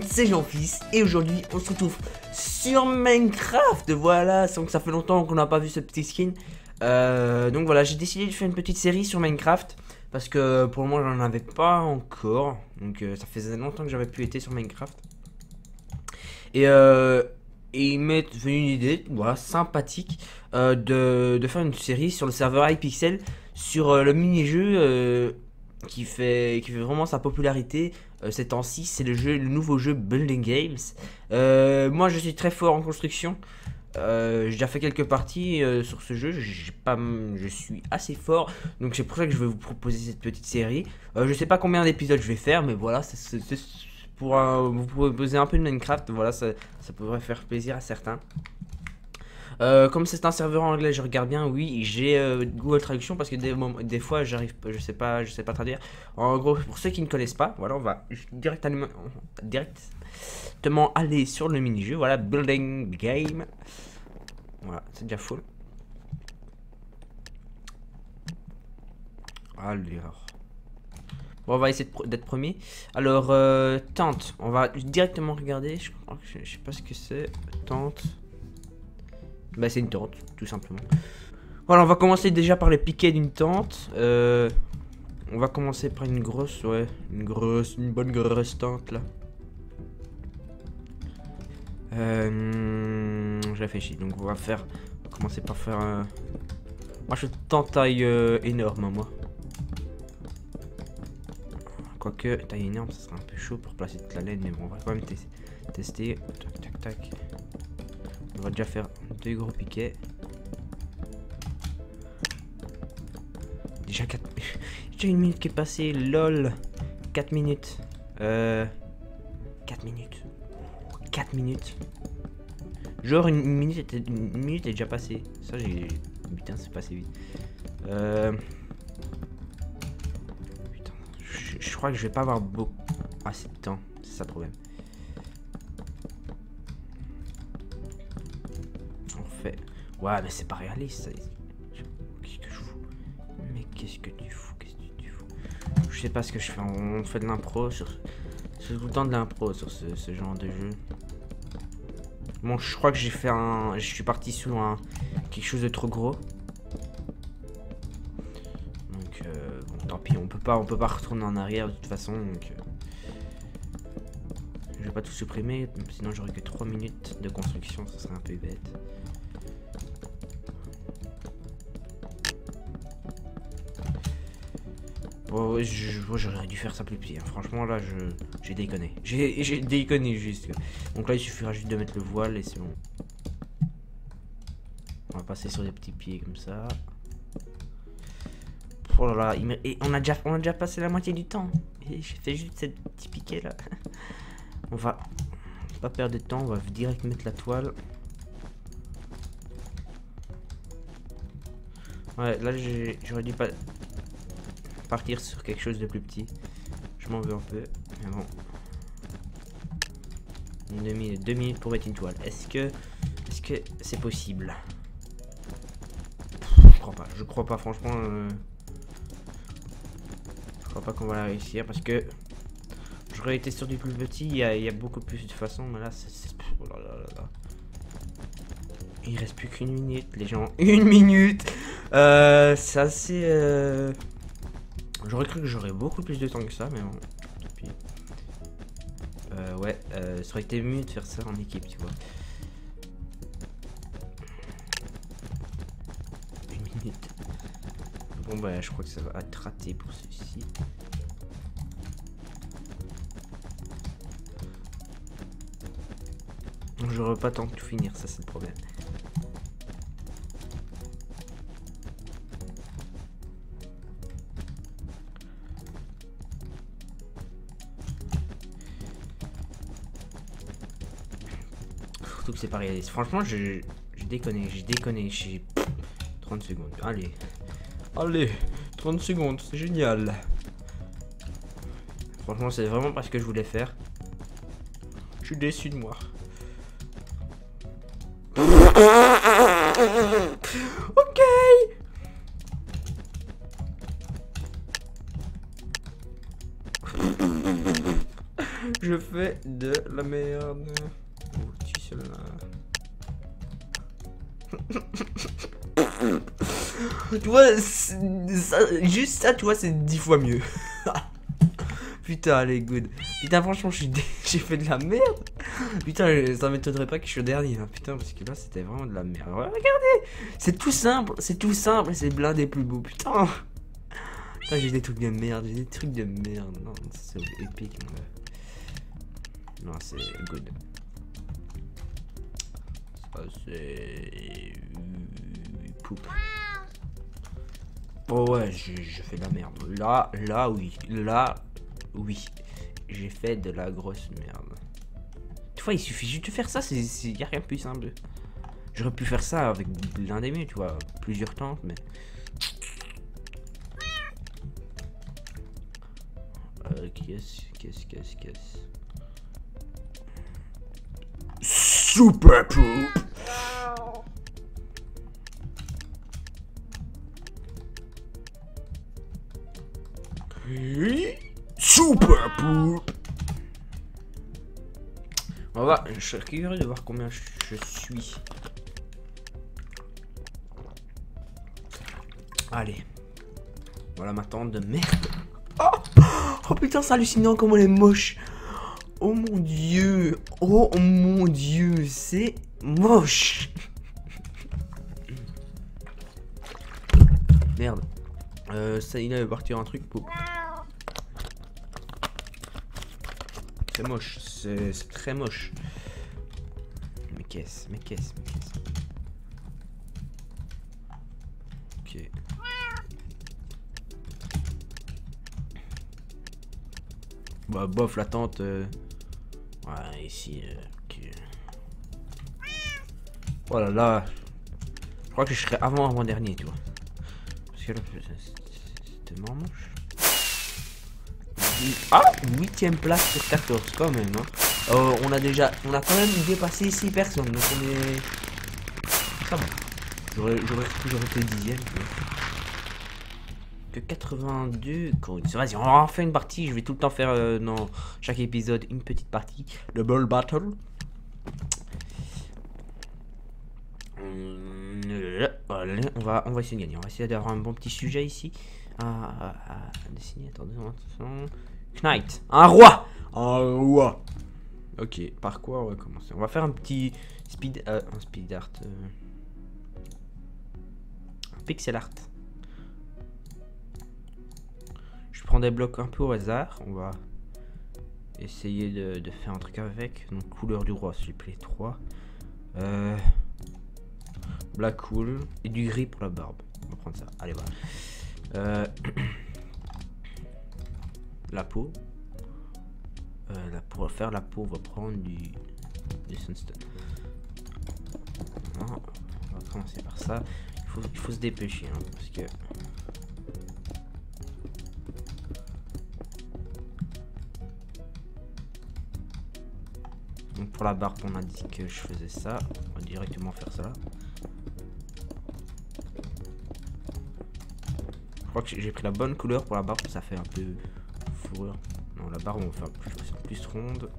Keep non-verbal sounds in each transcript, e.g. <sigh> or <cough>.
c'est Jean-Fils et aujourd'hui on se retrouve sur Minecraft. Voilà, ça fait longtemps qu'on n'a pas vu ce petit skin. Euh, donc voilà, j'ai décidé de faire une petite série sur Minecraft parce que pour le moment j'en avais pas encore. Donc euh, ça faisait longtemps que j'avais pu être sur Minecraft. Et, euh, et il m'est venu une idée, voilà, sympathique, de, faire une série sur le serveur iPixel sur le mini-jeu qui fait, vraiment sa popularité ces temps-ci, c'est le, le nouveau jeu Building Games. Euh, moi, je suis très fort en construction. Euh, j'ai déjà fait quelques parties sur ce jeu, pas, je suis assez fort, donc c'est pour ça que je vais vous proposer cette petite série. je sais pas combien d'épisodes je vais faire, mais voilà, c'est pour vous proposer un peu de Minecraft, voilà, ça, ça pourrait faire plaisir à certains. Euh, comme c'est un serveur anglais, je regarde bien. Oui, j'ai euh, Google Traduction parce que des, fois, j'arrive, je sais pas, je sais pas traduire. En gros, pour ceux qui ne connaissent pas, voilà, on va directement, aller sur le mini-jeu. Voilà, Building Game. Voilà, c'est déjà full. Allez, Bon, on va essayer d'être premier. Alors, euh, tente. On va directement regarder. Je, je sais pas ce que c'est. Tente. Bah c'est une tente, tout simplement. Voilà, on va commencer déjà par les piquets d'une tente. Euh, on va commencer par une grosse, ouais, une grosse, une bonne grosse tente là. Euh, je réfléchis, donc on va faire, on va commencer par faire. Euh, moi je tente taille euh, énorme, moi. Quoique taille énorme, ça sera un peu chaud pour placer toute la laine, mais bon, on va quand même tester. Tac, tac, tac. On va déjà faire deux gros piquets. Déjà 4... <laughs> Déjà une minute qui est passée, lol. 4 minutes. Euh... 4 minutes. 4 minutes. Genre une, minute, était, une minute est déjà passée. Ça j'ai... Putain c'est passé vite. Euh... Putain. Je, je crois que je vais pas avoir beaucoup... assez de temps. C'est ça le problème. Ouais, mais c'est pas réaliste. Qu'est-ce que je fous? Mais qu'est-ce que tu fous Qu'est-ce que tu fous? Je sais pas ce que je fais. On fait de l'impro sur. C'est tout le temps de l'impro sur ce, genre de jeu. Bon, je crois que j'ai fait un. Je suis parti sur un. Quelque chose de trop gros. Donc, euh, bon, tant pis. On peut pas, on peut pas retourner en arrière de toute façon. Donc. Euh, je vais pas tout supprimer, sinon j'aurais que 3 minutes de construction, ça serait un peu bête. Oh, j'aurais dû faire ça plus petit. Franchement, là, j'ai déconné. J'ai déconné juste. Donc là, il suffira juste de mettre le voile et c'est bon. On va passer sur des petits pieds comme ça. Oh là là, et on, a déjà, on a déjà passé la moitié du temps. J'ai fait juste cette petit piqué là. on va pas perdre de temps, on va direct mettre la toile. Ouais, là j'aurais dû pas partir sur quelque chose de plus petit. Je m'en veux un peu, mais bon. Deux minutes, deux minutes pour mettre une toile. Est-ce que est-ce que c'est possible? Je crois pas. Je crois pas, franchement. Euh, je crois pas qu'on va la réussir parce que j'aurais été sur du plus petit. Il y a, beaucoup plus de façons, mais là, c'est. Oh Il reste plus qu'une minute, les gens. <laughs> Une minute euh, C'est assez. Euh, J'aurais cru que j'aurais beaucoup plus de temps que ça, mais bon. Euh, ouais, euh, ça aurait été mieux de faire ça en équipe, tu vois. Une minute. Bon bah je crois que ça va être raté pour ceci. J'aurais pas tant de tout finir, ça c'est le problème. C'est pas réaliste. Franchement, j'ai déconné, j'ai déconné. J'ai 30 secondes. Allez. Allez, 30 secondes, c'est génial. Franchement, c'est vraiment pas ce que je voulais faire. Je suis déçu de moi. <laughs> ok. Je fais de la merde. Oh, tu celle-là. Tu vois, juste ça, tu vois, c'est dix fois mieux. <laughs> Putain, allez, good. Putain, franchement, <laughs> j'ai fait de la merde. Putain, ça m'étonnerait pas que je suis dernier. Hein. Putain, parce que là, c'était vraiment de la merde. Regardez, c'est tout simple, c'est tout simple, c'est blindé plus beau. Putain. Putain, j'ai des trucs de merde, j'ai des trucs de merde. Non, c'est épique, Non, c'est good. Ça, c'est... Poupe. Oh ouais, je, je fais de la merde. Là, là, oui. Là, oui, j'ai fait de la grosse merde. Tu vois, il suffit juste de faire ça, il n'y a rien de plus simple. J'aurais pu faire ça avec l'un des mieux, tu vois, plusieurs temps, mais... Euh, qu'est-ce, qu'est-ce, qu'est-ce, qu'est-ce... Super poop Super Poop On va, je serais curieux de voir combien je suis. Allez. Voilà ma tente de merde. Oh, oh putain, c'est hallucinant comment elle est moche. Oh mon dieu. Oh mon dieu, c'est moche. Merde. Euh, il allait partir un truc pour... C'est moche, c'est très moche. Mais qu'est-ce, mais qu'est-ce, mais qu'est-ce? Ok. Bah bof la tente. Euh... Ici. Euh... Oh là là. Je crois que je serais avant avant dernier tu vois. Parce que là marrant moche. Ah, huitième place sur 14 quand même. Hein. Euh, on a déjà, on a quand même dépassé 6 personnes. Donc on est... Ça. J'aurais toujours été dixième. Que 82 Vas-y, on va en faire une partie. Je vais tout le temps faire euh, dans chaque épisode une petite partie. Le Ball Battle. Euh, on va, on va essayer de gagner. On va essayer d'avoir un bon petit sujet ici. Dessiner. Attendez, attention. Knight. Un roi. Un roi. Ok, par quoi on va commencer? On va faire un petit speed, euh, un speed art. Un pixel art. Prends des blocs un peu au hasard. On va essayer de, faire un truc avec. Donc couleur du roi, j'ai pris les trois. Euh, black cool et du gris pour la barbe. On va prendre ça. Allez voilà. Euh, la peau. Euh, pour faire la peau, on va prendre du, du sunstone. on va commencer par ça. Il faut, il faut se dépêcher, hein, parce que... Pour la barbe, on a dit que je faisais ça. On va directement faire ça. Je crois que j'ai pris la bonne couleur pour la barbe, ça fait un peu non, la barre, on va faire plus, plus ronde.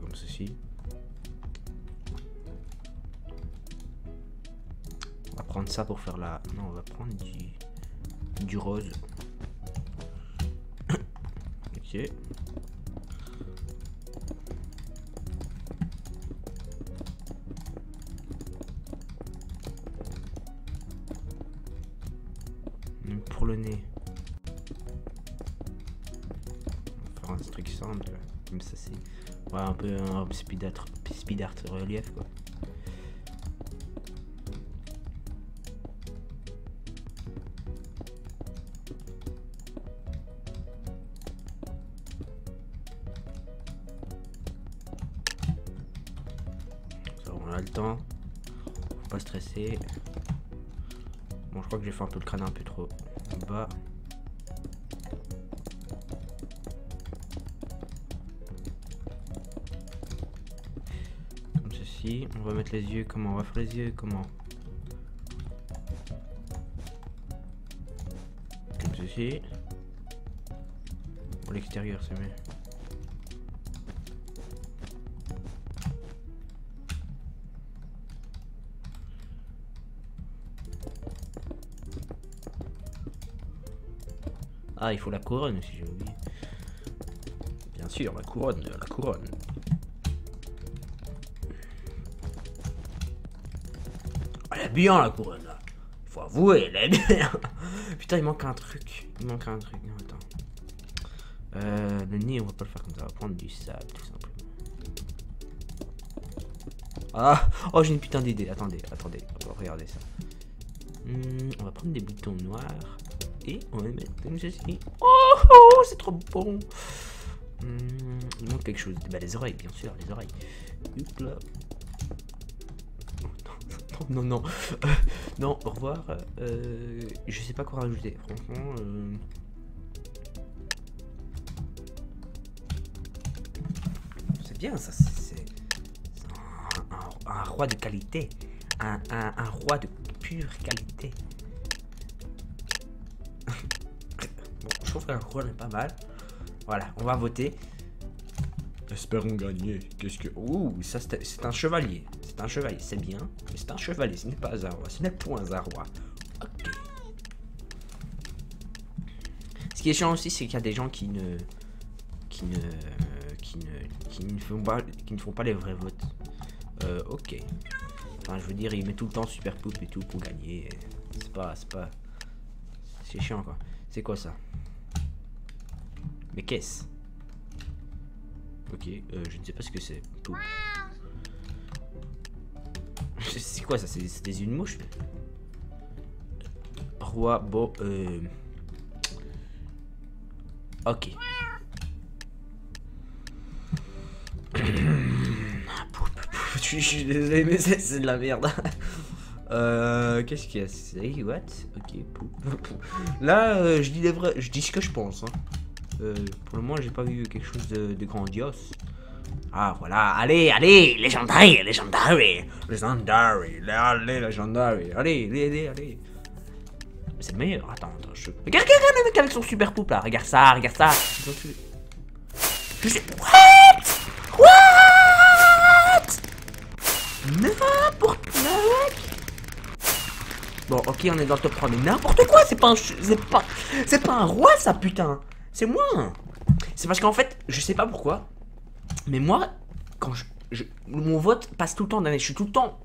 comme ceci. Prendre ça pour faire la... Non, on va prendre du, du rose. <coughs> ok. le nez. On va faire un truc simple, comme ça c'est un peu un speed art, speed art relief quoi. pas stresser. Bon, je crois que j'ai fait un peu le crâne un peu trop bas. Comme ceci. On va mettre les yeux. Comment On va faire les yeux. Comment Comme ceci. Pour l'extérieur, c'est mieux. Ah, il faut la couronne si j'ai oublié. Bien sûr, la couronne, la couronne. Elle est bien la couronne là. Faut avouer, elle est bien. <laughs> Putain, il manque un truc. Il manque un truc. Non, attends. Euh, le nez, on va pas le faire comme ça. On va prendre du sable tout simplement. Ah, oh, j'ai une putain d'idée. Attendez, attendez. Regarder ça. Hmm, on va prendre des boutons noirs on va mettre comme ceci. Oh, oh c'est trop bon. Hmm, il manque quelque chose. Bah, les oreilles, bien sûr, les oreilles. Hop là. Non, non, non. Euh, non, au revoir. Euh, je sais pas quoi rajouter. Franchement. Euh... C'est bien, ça. C'est un, roi de qualité. Un roi de pure qualité. Bon, je trouve qu'un roi est pas mal. Voilà, on va voter. Espérons gagner. Qu'est-ce que. Ouh, ça c'est un chevalier. C'est un chevalier, c'est bien. Mais c'est un chevalier, ce n'est pas un roi. Ce n'est point un roi. Ok. Ce qui est chiant aussi, c'est qu'il y a des gens qui ne. Qui ne. Qui ne. Qui ne font pas, qui ne font pas les vrais votes. Euh, ok. Enfin, je veux dire, ils mettent tout le temps super poupe et tout pour gagner. C'est pas. C'est pas. C'est chiant quoi. C'est quoi ça Mais qu'est-ce Ok, euh, je ne sais pas ce que c'est. <laughs> C'est quoi ça C'est des une mouche Roi, bon, euh... Ok. <coughs> je suis désolé, mais c'est de la merde. <laughs> Euh, qu'est-ce qu'il y a C'est what Ok. Là, euh, je dis les vrais, je dis ce que je pense. Hein. Euh, pour le moment, j'ai pas vu quelque chose de, de, grandiose. Ah, voilà. Allez, allez, Legendary, Legendary, Legendary, allez, Legendary. Allez, allez, allez, allez. C'est le meilleur. Attends, attends, je... Regarde, regarde le mec avec son super poupe là. Regarde ça, regarde ça. Je sais... What? What? N'importe quoi. Bon, ok, on est dans le top 3, mais n'importe quoi, c'est pas un... C'est pas... C'est pas un roi, ça, putain c'est moi C'est parce qu'en fait, je sais pas pourquoi, mais moi, quand je, mon vote passe tout le temps d'année. Je suis tout le temps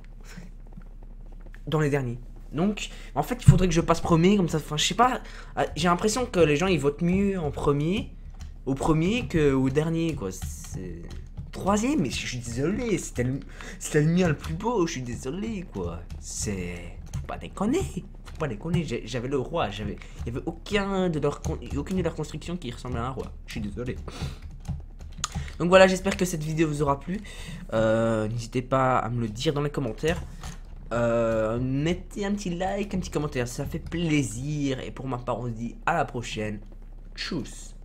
dans les derniers. Donc, en fait, il faudrait que je passe premier, comme ça. Enfin, je sais pas. Euh, j'ai l'impression que les gens ils votent mieux en premier, au premier que au dernier, quoi. C'est troisième, mais je suis désolé. C'était le, le mien le plus beau. Je suis désolé, quoi. C'est faut pas déconner pas déconner, j'avais le roi, j'avais, il y avait aucun de leur, aucune de leurs constructions qui ressemblait à un roi. Je suis désolé. Donc voilà, j'espère que cette vidéo vous aura plu. Euh, n'hésitez pas à me le dire dans les commentaires. Euh, mettez un petit like, un petit commentaire, ça fait plaisir. Et pour ma part, on se dit à la prochaine. Tchuss